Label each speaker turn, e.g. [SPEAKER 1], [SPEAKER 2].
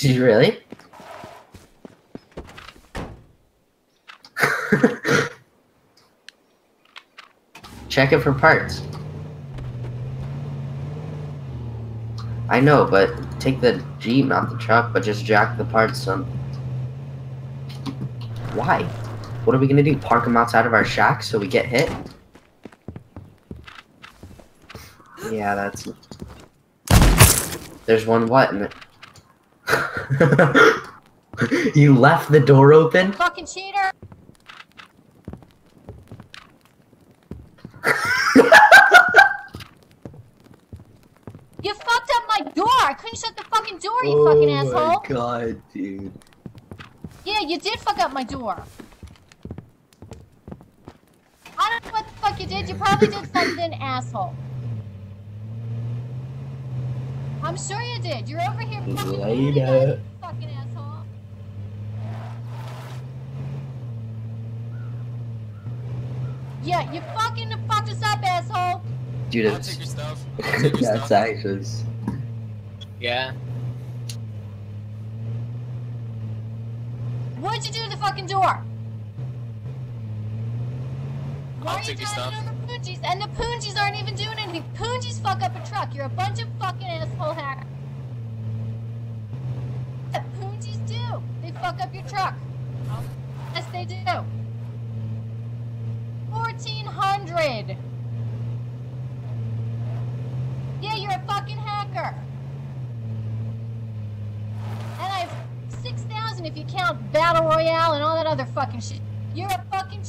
[SPEAKER 1] Did you really? Check it for parts. I know, but take the Jeep, not the truck, but just jack the parts on. Why? What are we gonna do? Park them outside of our shack so we get hit? Yeah, that's. There's one what in it? you left the door open?
[SPEAKER 2] Fucking cheater! you fucked up my door! I couldn't shut the fucking door, you fucking asshole!
[SPEAKER 1] Oh my god, dude.
[SPEAKER 2] Yeah, you did fuck up my door. I don't know what the fuck you did. You probably did something, asshole. I'm sure you did. You're over here fucking
[SPEAKER 1] Later.
[SPEAKER 2] fucking asshole. Yeah, you fucking fucked us up, asshole.
[SPEAKER 1] Dude,
[SPEAKER 3] I'll
[SPEAKER 1] it's,
[SPEAKER 3] take your stuff. Take your
[SPEAKER 1] that's
[SPEAKER 3] stuff. Yeah.
[SPEAKER 2] What'd you do to the fucking door? Why
[SPEAKER 3] I'll
[SPEAKER 2] are you
[SPEAKER 3] take your
[SPEAKER 2] driving
[SPEAKER 3] stuff.
[SPEAKER 2] over And the Poonjies aren't even doing anything. Poonjies fuck up a truck. You're a bunch of fucking asshole hackers. What Poonjies do? They fuck up your truck. Yes, they do. 1400. Yeah, you're a fucking hacker. And I have 6,000 if you count Battle Royale and all that other fucking shit. You're a fucking